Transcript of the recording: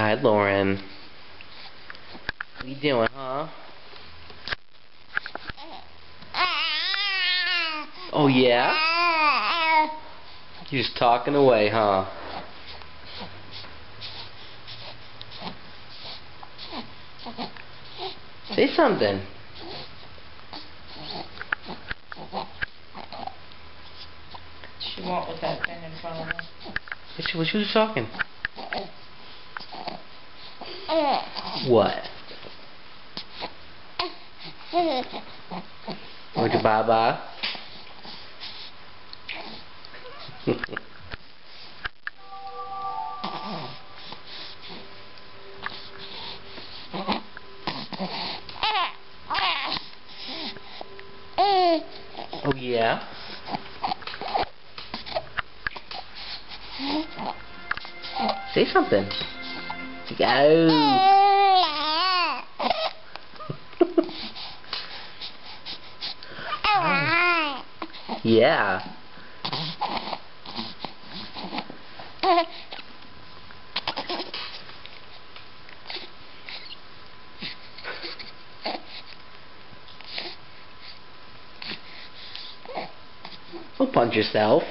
Hi, Lauren. What you doing, huh? Oh, yeah? You're just talking away, huh? Say something. She won't with that thing in front of her. What you, what you was talking? What? To bye bye. oh yeah. Say something. Go. yeah. Don't punch yourself.